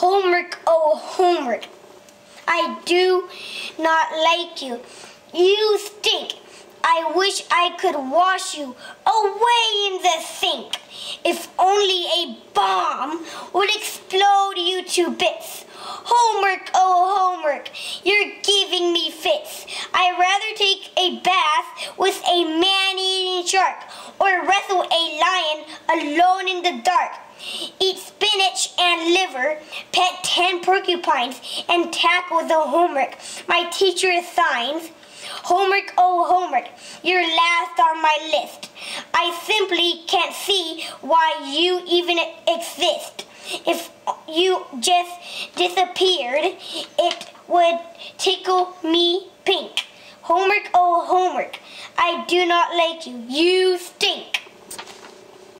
Homework, oh homework. I do not like you. You stink. I wish I could wash you away in the sink. If only a bomb would explode you to bits. Homework, oh homework, you're giving me fits. I'd rather take a bath with a man-eating shark or wrestle a lion alone in the dark. And liver, pet ten porcupines, and tackle the homework my teacher assigns. Homework, oh homework, you're last on my list. I simply can't see why you even exist. If you just disappeared, it would tickle me pink. Homework, oh homework, I do not like you. You stink.